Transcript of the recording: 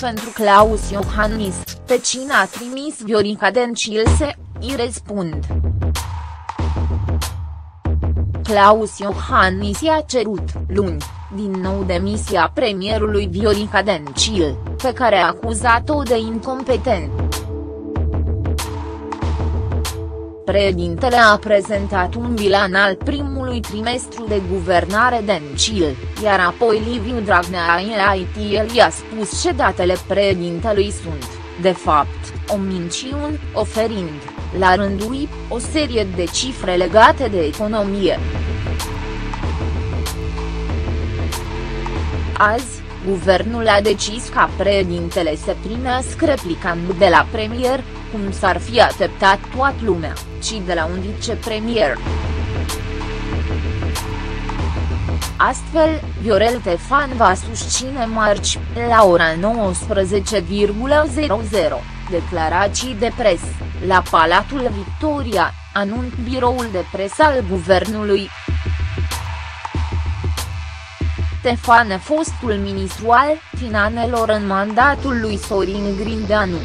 pentru Claus Iohannis, pe cine a trimis Viorica Dencil se, îi răspund. Claus Iohannis i-a cerut, luni, din nou demisia premierului Viorica Dencil, pe care a acuzat-o de incompetent. Președintele a prezentat un bilan al primului trimestru de guvernare Dencil, iar apoi Liviu Dragnea IT i-a spus că datele președintelui sunt, de fapt, o minciună, oferind, la rândul lui, o serie de cifre legate de economie. Azi, guvernul a decis ca președintele să primească replicant de la premier, cum s-ar fi așteptat toată lumea, ci de la un vicepremier. Astfel, Viorel Tefan va susține marci, la ora 19,00, declarații de pres, la Palatul Victoria, anunț biroul de presă al guvernului. Tefane fostul ministru al finanțelor în mandatul lui Sorin Grindeanu.